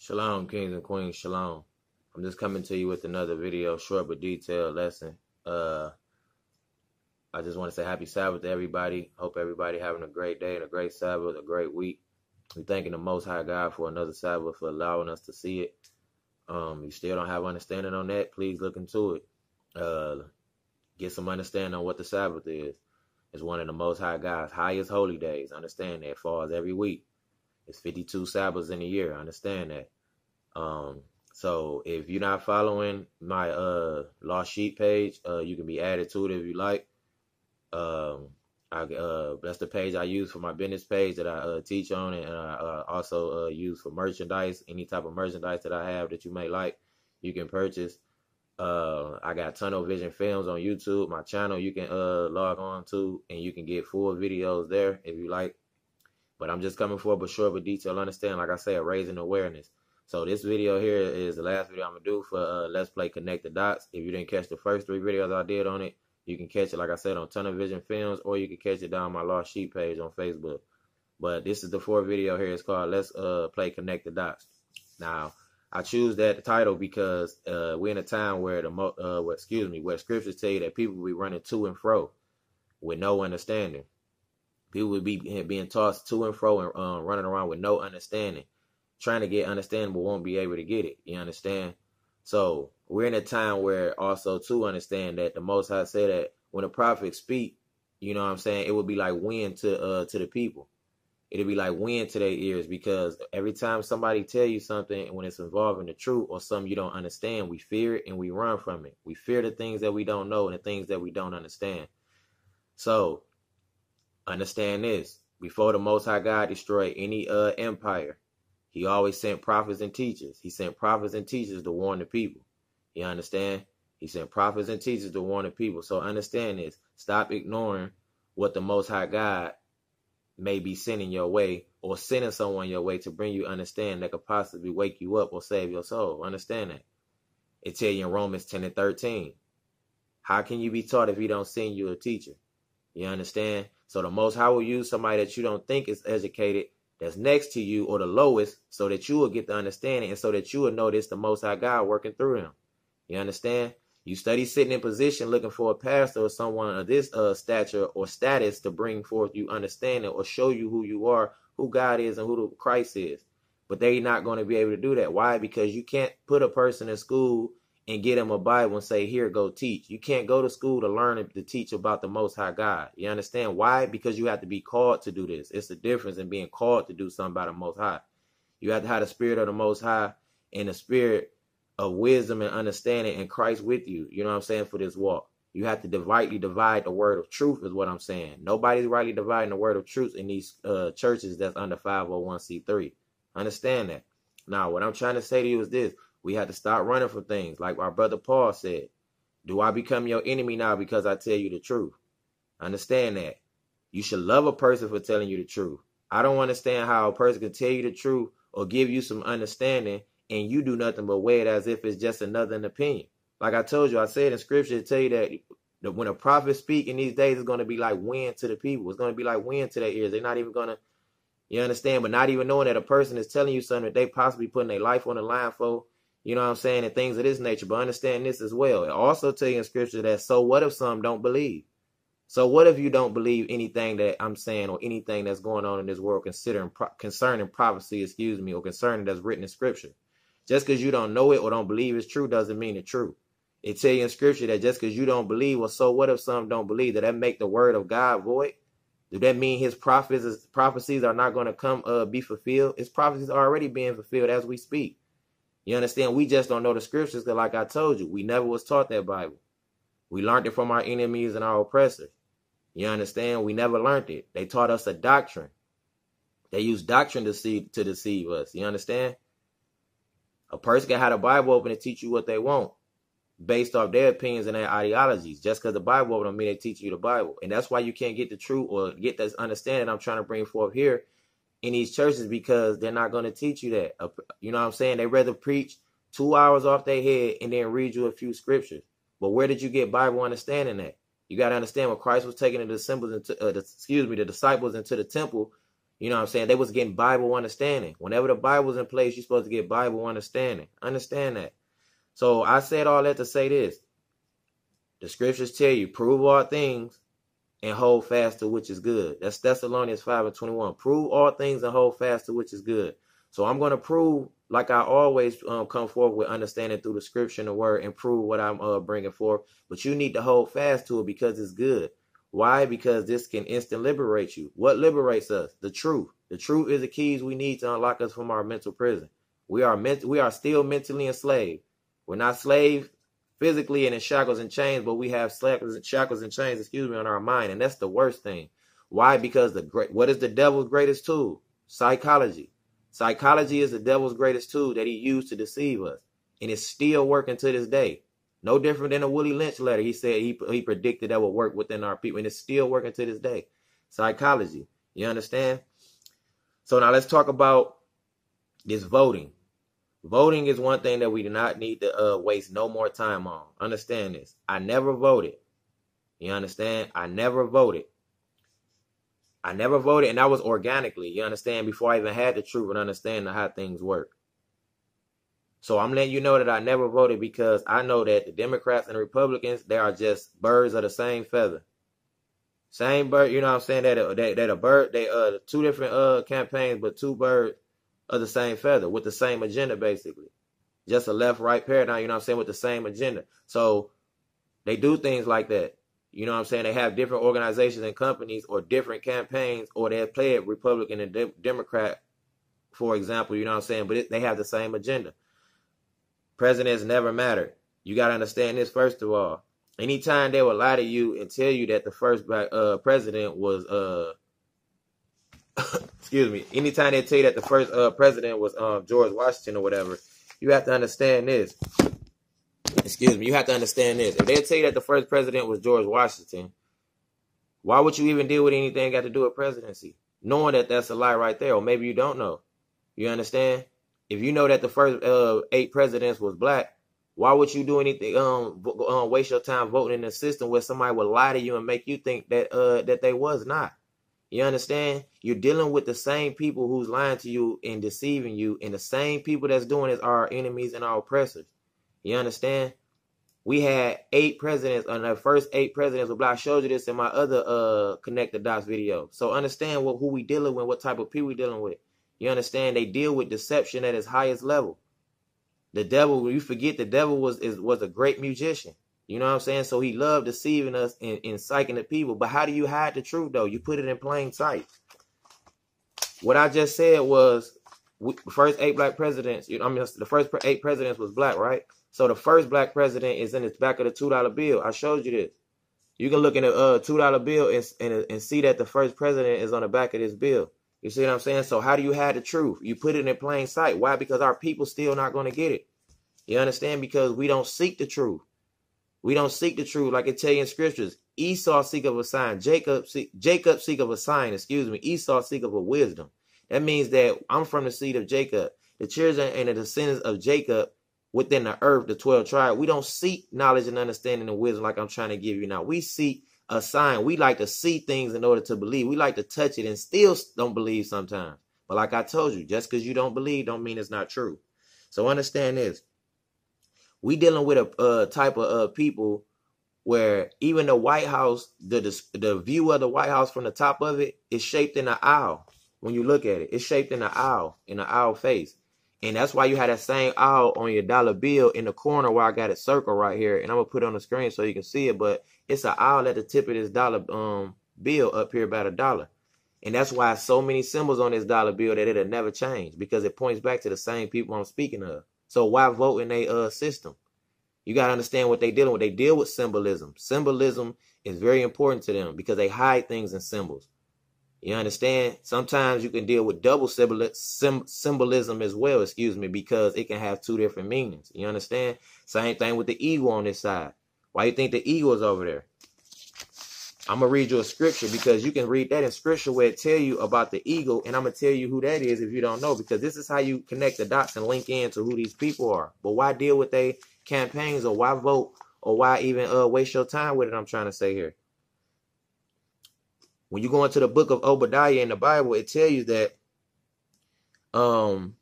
Shalom, kings and queens. Shalom. I'm just coming to you with another video, short but detailed lesson. Uh, I just want to say happy Sabbath to everybody. Hope everybody having a great day and a great Sabbath, a great week. We're thanking the Most High God for another Sabbath for allowing us to see it. Um, you still don't have understanding on that, please look into it. Uh, get some understanding on what the Sabbath is. It's one of the Most High God's highest holy days. Understand that. Falls every week. It's 52 Sabbaths in a year. I Understand that. Um, so if you're not following my uh lost sheep page, uh, you can be added to it if you like. Um, I uh that's the page I use for my business page that I uh, teach on, and I uh, also uh, use for merchandise. Any type of merchandise that I have that you may like, you can purchase. Uh, I got Tunnel Vision Films on YouTube, my channel. You can uh log on to, and you can get full videos there if you like. But I'm just coming for but short but detail understand, like I said, raising awareness. So this video here is the last video I'm gonna do for uh, Let's Play Connect the Dots. If you didn't catch the first three videos I did on it, you can catch it, like I said, on Tunnel Vision Films, or you can catch it down my Lost Sheep page on Facebook. But this is the fourth video here. It's called Let's uh, Play Connect the Dots. Now, I choose that title because uh, we're in a time where the uh, excuse me, where scriptures tell you that people will be running to and fro with no understanding. People would be being tossed to and fro and um, running around with no understanding, trying to get understanding but won't be able to get it. You understand? So we're in a time where also to understand that the Most High said that when the prophets speak, you know what I'm saying, it would be like wind to uh to the people. It'll be like wind to their ears because every time somebody tell you something when it's involving the truth or something you don't understand, we fear it and we run from it. We fear the things that we don't know and the things that we don't understand. So Understand this. Before the Most High God destroyed any uh empire, he always sent prophets and teachers. He sent prophets and teachers to warn the people. You understand? He sent prophets and teachers to warn the people. So understand this. Stop ignoring what the Most High God may be sending your way or sending someone your way to bring you understand that could possibly wake you up or save your soul. Understand that. It tell you in Romans 10 and 13. How can you be taught if he don't send you a teacher? You understand? So the most high will use somebody that you don't think is educated that's next to you or the lowest so that you will get the understanding and so that you will notice the most high God working through him. You understand? You study sitting in position looking for a pastor or someone of this uh, stature or status to bring forth you understanding or show you who you are, who God is and who the Christ is. But they're not going to be able to do that. Why? Because you can't put a person in school and get him a Bible and say, Here, go teach. You can't go to school to learn to teach about the Most High God. You understand why? Because you have to be called to do this. It's the difference in being called to do something by the Most High. You have to have the Spirit of the Most High and the Spirit of wisdom and understanding and Christ with you. You know what I'm saying? For this walk. You have to rightly divide the word of truth, is what I'm saying. Nobody's rightly dividing the word of truth in these uh, churches that's under 501c3. Understand that. Now, what I'm trying to say to you is this we had to stop running from things. Like our brother Paul said, Do I become your enemy now because I tell you the truth? Understand that. You should love a person for telling you the truth. I don't understand how a person can tell you the truth or give you some understanding and you do nothing but weigh it as if it's just another opinion. Like I told you, I said in scripture to tell you that, when a prophet speak in these days, it's going to be like wind to the people. It's going to be like wind to their ears. They're not even going to, you understand, but not even knowing that a person is telling you something that they possibly putting their life on the line for you know what I'm saying, and things of this nature. But understand this as well. It also tell you in scripture that so what if some don't believe? So what if you don't believe anything that I'm saying or anything that's going on in this world considering concerning prophecy, excuse me, or concerning that's written in scripture? Just because you don't know it or don't believe it's true doesn't mean it's true. It tell you in scripture that just because you don't believe, well, so what if some don't believe? Does that make the word of God void? Do that mean his prophets prophecies are not going to come uh, be fulfilled? His prophecies are already being fulfilled as we speak. You understand? We just don't know the scriptures because, like I told you, we never was taught that Bible. We learned it from our enemies and our oppressors. You understand? We never learned it. They taught us a doctrine. They use doctrine to see to deceive us. You understand? A person can have the Bible open and teach you what they want based off their opinions and their ideologies. Just because the Bible open don't mean they teach you the Bible. And that's why you can't get the truth or get this understanding I'm trying to bring forth here in these churches because they're not going to teach you that. You know what I'm saying? They rather preach two hours off their head and then read you a few scriptures. But where did you get Bible understanding that? You got to understand when Christ was taking the disciples into, uh, the, excuse me, the disciples into the temple. You know what I'm saying? They was getting Bible understanding. Whenever the Bible's in place, you're supposed to get Bible understanding. Understand that. So I said all that to say this. The scriptures tell you, prove all things and hold fast to which is good. That's Thessalonians 5 and 21. Prove all things and hold fast to which is good. So I'm going to prove, like I always um, come forth with understanding through the scripture and the word and prove what I'm uh, bringing forth. But you need to hold fast to it because it's good. Why? Because this can instant liberate you. What liberates us? The truth. The truth is the keys we need to unlock us from our mental prison. We are meant. We are still mentally enslaved. We're not slaves physically and in shackles and chains, but we have shackles and shackles and chains, excuse me, on our mind, and that's the worst thing. Why? Because the great. What is the devil's greatest tool? Psychology. Psychology is the devil's greatest tool that he used to deceive us, and it's still working to this day. No different than a Willie Lynch letter. He said he he predicted that would work within our people, and it's still working to this day. Psychology. You understand? So now let's talk about this voting. Voting is one thing that we do not need to uh, waste no more time on. Understand this. I never voted. You understand? I never voted. I never voted, and that was organically. You understand? Before I even had the truth and understanding how things work. So I'm letting you know that I never voted because I know that the Democrats and the Republicans, they are just birds of the same feather. Same bird, you know what I'm saying? That that, that a bird, they uh two different uh campaigns, but two birds of the same feather with the same agenda basically. Just a left right paradigm, you know what I'm saying, with the same agenda. So they do things like that. You know what I'm saying? They have different organizations and companies or different campaigns, or they play it Republican and de- Democrat, for example. You know what I'm saying? But it, they have the same agenda. Presidents never mattered. You got to understand this first of all. Anytime they will lie to you and tell you that the first uh, president was, uh, excuse me, anytime they tell you that the first uh, president was um, George Washington or whatever, you have to understand this. Excuse me, you have to understand this. If they tell you that the first president was George Washington, why would you even deal with anything got to do with presidency? Knowing that that's a lie right there, or maybe you don't know. You understand? if you know that the first uh, eight presidents was black, why would you do anything? Um, um, waste your time voting in a system where somebody would lie to you and make you think that uh that they was not. You understand? You're dealing with the same people who's lying to you and deceiving you, and the same people that's doing it are our enemies and our oppressors. You understand? We had eight presidents, and the first eight presidents were black. I showed you this in my other uh connected dots video. So understand what who we dealing with, what type of people we dealing with. You understand? They deal with deception at its highest level. The devil, you forget the devil was is, was a great musician. You know what I'm saying? So he loved deceiving us and, and psyching the people. But how do you hide the truth though? You put it in plain sight. What I just said was we, first eight black presidents. You know, I mean, the first eight presidents was black, right? So the first black president is in the back of the two dollar bill. I showed you this. You can look in the uh, two dollar bill and, and and see that the first president is on the back of this bill. You see what I'm saying? So how do you hide the truth? You put it in plain sight. Why? Because our people still not going to get it. You understand? Because we don't seek the truth. We don't seek the truth, like it tell you in scriptures. Esau seek of a sign. Jacob seek, Jacob seek of a sign. Excuse me. Esau seek of a wisdom. That means that I'm from the seed of Jacob. The children and the descendants of Jacob within the earth, the 12 tribe. We don't seek knowledge and understanding and wisdom like I'm trying to give you now. We seek a sign. We like to see things in order to believe. We like to touch it and still don't believe sometimes. But like I told you, just because you don't believe don't mean it's not true. So understand this. We dealing with a, a type of uh, people where even the White House, the, the view of the White House from the top of it is shaped in an owl. When you look at it, it's shaped in an owl, in an owl face. And that's why you had that same owl on your dollar bill in the corner where I got it circled right here. And I'm gonna put it on the screen so you can see it. But it's an owl at the tip of this dollar um bill up here about a dollar. And that's why so many symbols on this dollar bill that it'll never change because it points back to the same people I'm speaking of. So why vote in a uh, system? You got to understand what they dealing with. They deal with symbolism. Symbolism is very important to them because they hide things in symbols. You understand? Sometimes you can deal with double symbolism as well, excuse me, because it can have two different meanings. You understand? Same thing with the ego on this side. Why you think the ego is over there? I'm gonna read you a scripture because you can read that in scripture where it tell you about the eagle, and I'm gonna tell you who that is if you don't know, because this is how you connect the dots and link in to who these people are. But why deal with their campaigns or why vote or why even uh waste your time with it? I'm trying to say here. When you go into the book of Obadiah in the Bible, it tells you that um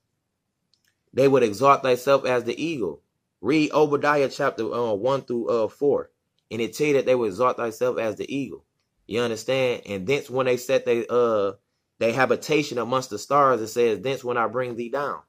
they would exalt thyself as the eagle. Read Obadiah chapter uh, one through uh four, and it tell you that they will exalt thyself as the eagle. You understand? And thence when they set they uh their habitation amongst the stars, it says, Thence when I bring thee down.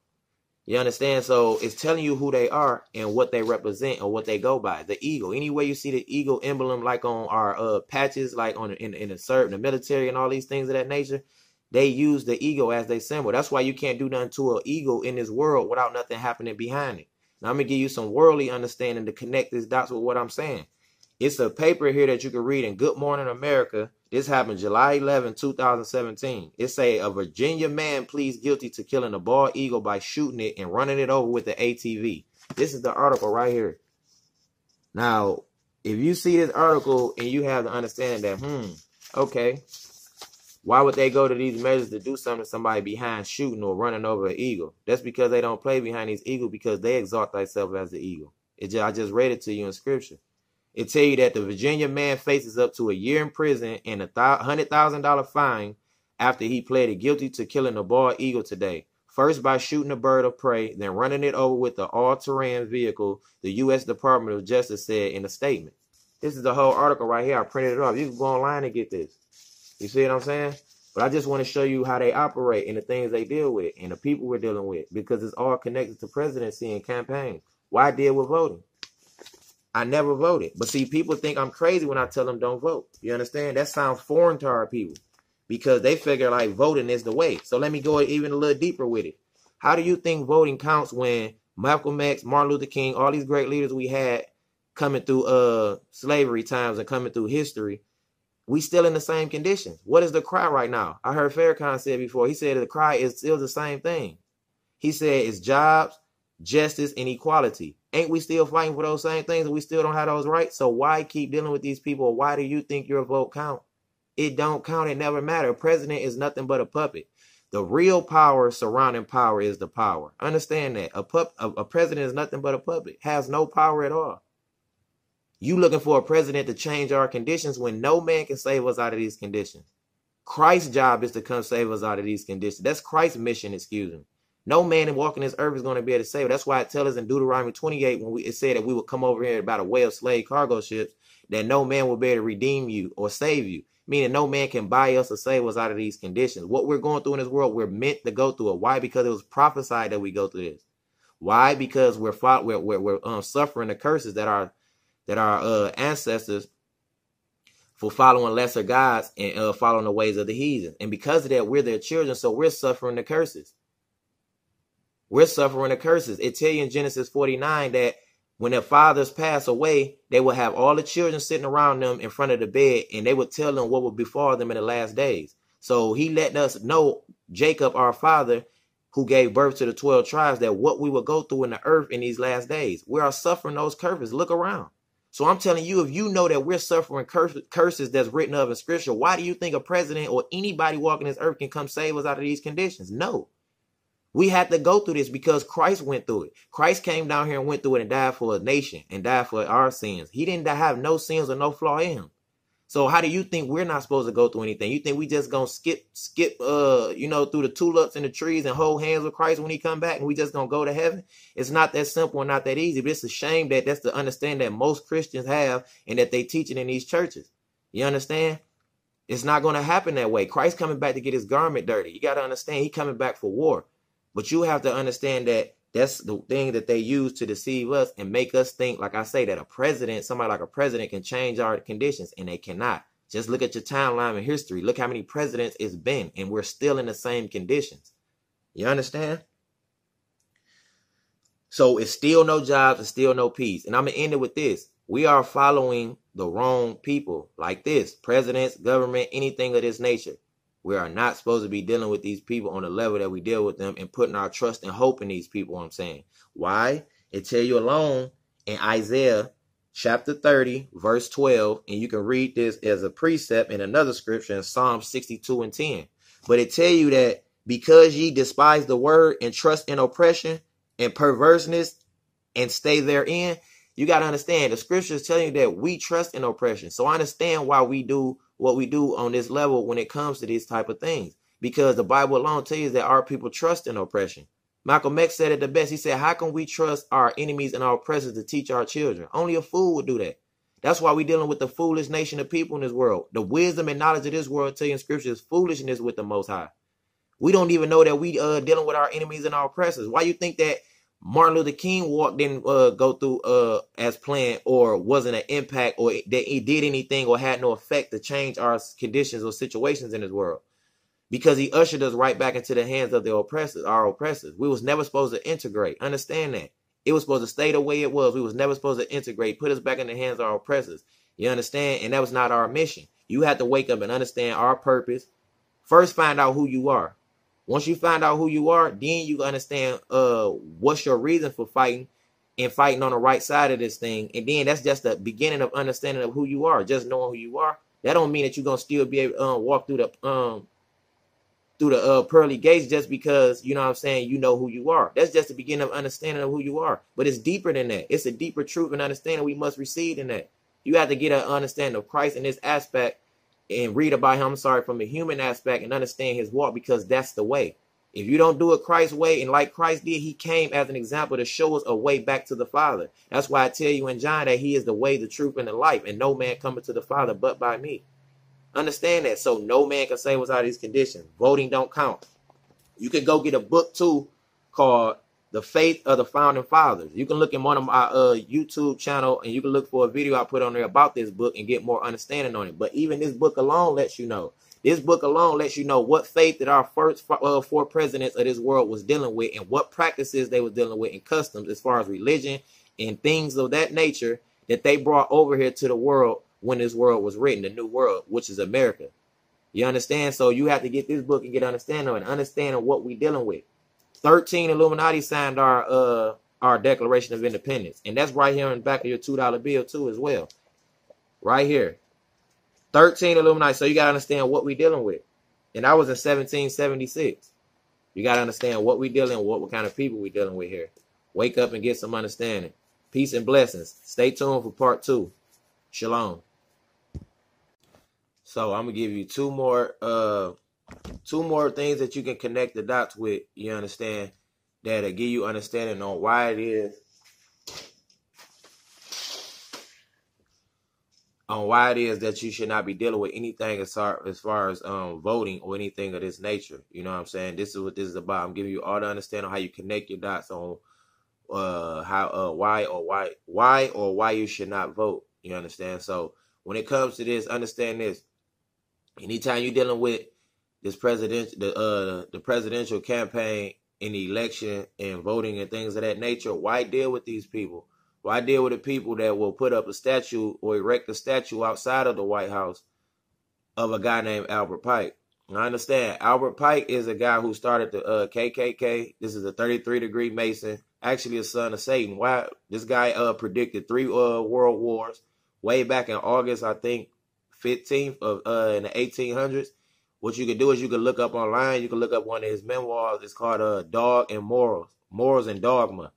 You understand? So it's telling you who they are and what they represent and what they go by. The eagle. Anywhere you see the eagle emblem, like on our uh, patches, like on in in the serve the military and all these things of that nature, they use the eagle as their symbol. That's why you can't do nothing to an eagle in this world without nothing happening behind it. Now I'm gonna give you some worldly understanding to connect these dots with what I'm saying. It's a paper here that you can read in Good Morning America this happened July 11, 2017. It say a Virginia man pleads guilty to killing a bald eagle by shooting it and running it over with the ATV. This is the article right here. Now, if you see this article and you have the understanding that, hmm, okay, why would they go to these measures to do something to somebody behind shooting or running over an eagle? That's because they don't play behind these eagles because they exalt thyself as the eagle. Just, I just read it to you in scripture. It tell you that the Virginia man faces up to a year in prison and a hundred thousand dollar fine after he pleaded guilty to killing a bald eagle today. First by shooting a bird of prey, then running it over with the all-terrain vehicle, the U.S. Department of Justice said in a statement. This is the whole article right here. I printed it off. You can go online and get this. You see what I'm saying? But I just want to show you how they operate and the things they deal with and the people we're dealing with because it's all connected to presidency and campaign. Why deal with voting? I never voted. But see, people think I'm crazy when I tell them don't vote. You understand? That sounds foreign to our people because they figure like voting is the way. So let me go even a little deeper with it. How do you think voting counts when Malcolm X, Martin Luther King, all these great leaders we had coming through uh slavery times and coming through history, we still in the same conditions. What is the cry right now? I heard Farrakhan say before. He said the cry is still the same thing. He said it's jobs, justice, and equality. Ain't we still fighting for those same things and we still don't have those rights? So why keep dealing with these people? Why do you think your vote count? It don't count. It never matter. President is nothing but a puppet. The real power surrounding power is the power. Understand that. A pup a, a president is nothing but a puppet. Has no power at all. You looking for a president to change our conditions when no man can save us out of these conditions. Christ's job is to come save us out of these conditions. That's Christ's mission, excuse me. No man in walking this earth is going to be able to save. it. That's why it tells us in Deuteronomy 28 when we, it said that we would come over here about a way of slave cargo ships that no man will be able to redeem you or save you. Meaning no man can buy us or save us out of these conditions. What we're going through in this world, we're meant to go through it. Why? Because it was prophesied that we go through this. Why? Because we're fought, we're we're, we're um, suffering the curses that our that our uh, ancestors for following lesser gods and uh, following the ways of the heathen. And because of that, we're their children, so we're suffering the curses. We're suffering the curses. It tell you in Genesis 49 that when their fathers pass away, they will have all the children sitting around them in front of the bed, and they would tell them what will befall them in the last days. So he let us know, Jacob, our father, who gave birth to the 12 tribes, that what we will go through in the earth in these last days. We are suffering those curses. Look around. So I'm telling you, if you know that we're suffering curses that's written of in scripture, why do you think a president or anybody walking this earth can come save us out of these conditions? No. We had to go through this because Christ went through it. Christ came down here and went through it and died for a nation and died for our sins. He didn't have no sins or no flaw in him. So how do you think we're not supposed to go through anything? You think we just gonna skip, skip, uh, you know, through the tulips and the trees and hold hands with Christ when He come back, and we just gonna go to heaven? It's not that simple and not that easy. But it's a shame that that's the understanding that most Christians have and that they teach it in these churches. You understand? It's not gonna happen that way. Christ coming back to get His garment dirty. You gotta understand He coming back for war. But you have to understand that that's the thing that they use to deceive us and make us think, like I say, that a president, somebody like a president, can change our conditions, and they cannot. Just look at your timeline in history. Look how many presidents it's been, and we're still in the same conditions. You understand? So it's still no jobs, it's still no peace. And I'm gonna end it with this. We are following the wrong people like this presidents, government, anything of this nature. We are not supposed to be dealing with these people on the level that we deal with them and putting our trust and hope in these people. I'm saying. Why? It tell you alone in Isaiah chapter 30, verse 12, and you can read this as a precept in another scripture in Psalm 62 and 10. But it tell you that because ye despise the word and trust in oppression and perverseness and stay therein, you got to understand the scriptures telling you that we trust in oppression. So I understand why we do what we do on this level when it comes to these type of things. Because the Bible alone tells you that our people trust in oppression. Malcolm X said it the best. He said, How can we trust our enemies and our oppressors to teach our children? Only a fool would do that. That's why we're dealing with the foolish nation of people in this world. The wisdom and knowledge of this world, telling scripture, is foolishness with the most high. We don't even know that we uh dealing with our enemies and our oppressors. Why you think that Martin Luther King walk didn't uh, go through uh, as planned or wasn't an impact or that he did anything or had no effect to change our conditions or situations in this world because he ushered us right back into the hands of the oppressors, our oppressors. We was never supposed to integrate. Understand that. It was supposed to stay the way it was. We was never supposed to integrate, put us back in the hands of our oppressors. You understand? And that was not our mission. You had to wake up and understand our purpose. First, find out who you are. Once you find out who you are, then you understand uh what's your reason for fighting and fighting on the right side of this thing. And then that's just the beginning of understanding of who you are. Just knowing who you are. That don't mean that you're gonna still be able to um, walk through the um through the uh, pearly gates just because you know what I'm saying you know who you are. That's just the beginning of understanding of who you are. But it's deeper than that. It's a deeper truth and understanding we must receive in that. You have to get an understanding of Christ in this aspect and read about him, I'm sorry, from a human aspect and understand his walk because that's the way. If you don't do it Christ's way and like Christ did, he came as an example to show us a way back to the Father. That's why I tell you in John that he is the way, the truth, and the life, and no man cometh to the Father but by me. Understand that. So no man can say without these conditions. Voting don't count. You can go get a book too called the faith of the founding fathers. You can look in one of my uh, YouTube channel and you can look for a video I put on there about this book and get more understanding on it. But even this book alone lets you know. This book alone lets you know what faith that our first uh, four presidents of this world was dealing with and what practices they were dealing with and customs as far as religion and things of that nature that they brought over here to the world when this world was written, the new world, which is America. You understand? So you have to get this book and get understanding and understanding what we're dealing with. 13 Illuminati signed our uh our Declaration of Independence. And that's right here in the back of your $2 bill too as well. Right here. 13 Illuminati. So you got to understand what we're dealing with. And that was in 1776. You got to understand what we're dealing with, what, what kind of people we're dealing with here. Wake up and get some understanding. Peace and blessings. Stay tuned for part two. Shalom. So I'm gonna give you two more uh two more things that you can connect the dots with, you understand, that'll give you understanding on why it is on why it is that you should not be dealing with anything as far as far as um voting or anything of this nature. You know what I'm saying? This is what this is about. I'm giving you all the understanding on how you connect your dots on uh how uh why or why why or why you should not vote. You understand? So when it comes to this, understand this. Anytime you're dealing with this president the uh the presidential campaign the election and voting and things of that nature, why deal with these people? Why deal with the people that will put up a statue or erect a statue outside of the White House of a guy named Albert Pike? I understand. Albert Pike is a guy who started the uh, KKK. This is a 33 degree Mason, actually a son of Satan. Why this guy uh predicted three uh world wars way back in August, I think 15th of uh in the 1800s what you can do is you can look up online. You can look up one of his memoirs. It's called uh, Dog and Morals, Morals and Dogma.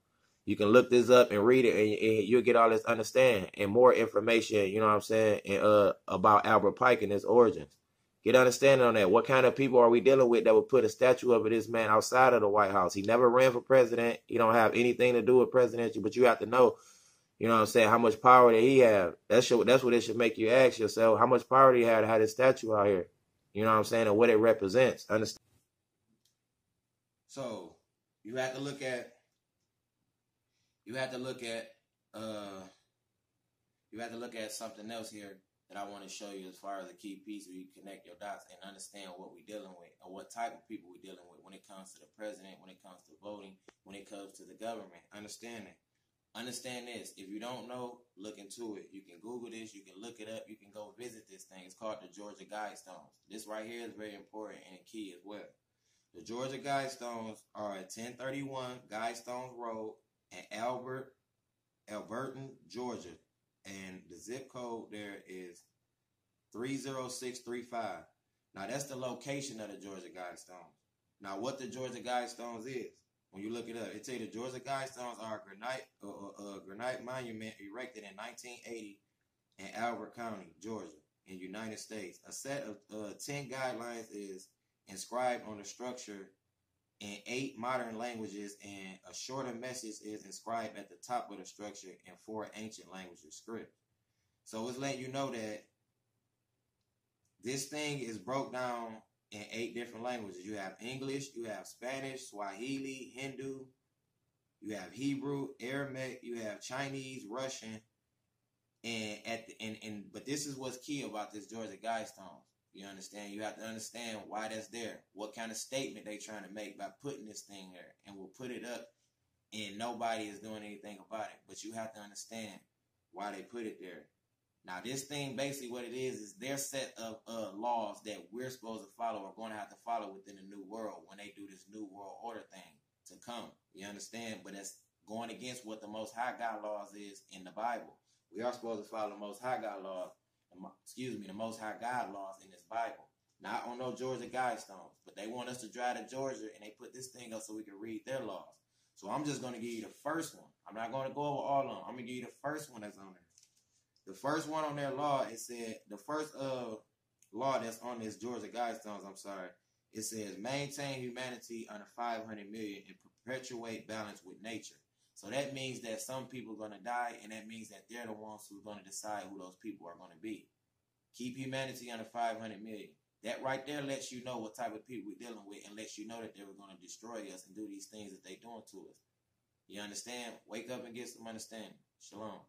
You can look this up and read it, and, and you'll get all this understanding and more information. You know what I'm saying? And, uh, about Albert Pike and his origins. Get understanding on that. What kind of people are we dealing with that would put a statue of this man outside of the White House? He never ran for president. He don't have anything to do with presidency, but you have to know, you know what I'm saying, how much power that he have. That's that's what it should make you ask yourself. How much power do he have to have this statue out here? You know what I'm saying? And what it represents. Understand? So you have to look at you have to look at uh you have to look at something else here that I want to show you as far as the key piece where you connect your dots and understand what we're dealing with or what type of people we're dealing with when it comes to the president, when it comes to voting, when it comes to the government. Understand it. Understand this. If you don't know, look into it. You can Google this. You can look it up. You can go visit this thing. It's called the Georgia Guidestones. This right here is very important and key as well. The Georgia Guidestones are at 1031 Guidestones Road in Albert, Elberton, Georgia. And the zip code there is 30635. Now that's the location of the Georgia Guidestones. Now what the Georgia Guidestones is. When you look it up, it you the Georgia Guidestones are a granite, granite monument erected in 1980 in Elbert County, Georgia. in United States. A set of uh, 10 guidelines is inscribed on the structure in eight modern languages, and a shorter message is inscribed at the top of the structure in four ancient languages script. So it's letting you know that this thing is broke down in eight different languages. You have English, you have Spanish, Swahili, Hindu, you have Hebrew, Aramaic, you have Chinese, Russian, and at the, and and but this is what's key about this Georgia Guidestones. You understand? You have to understand why that's there. What kind of statement they trying to make by putting this thing there, and we'll put it up, and nobody is doing anything about it. But you have to understand why they put it there. Now, this thing basically what it is is their set of uh, laws that we're supposed to follow are going to have to follow within the new world when they do this new world order thing to come. You understand? But that's going against what the Most High God laws is in the Bible. We are supposed to follow the Most High God laws. Excuse me, the Most High God laws in this Bible. Not on no Georgia Guidestones, but they want us to drive to Georgia and they put this thing up so we can read their laws. So I'm just going to give you the first one. I'm not going to go over all of them. I'm going to give you the first one that's on there. The first one on their law, it said the first uh law that's on this Georgia Guidestones. I'm sorry. It says maintain humanity under 500 million and perpetuate balance with nature. So that means that some people are going to die, and that means that they're the ones who are going to decide who those people are going to be. Keep humanity under 500 million. That right there lets you know what type of people we're dealing with and lets you know that they were going to destroy us and do these things that they're doing to us. You understand? Wake up and get some understanding. Shalom.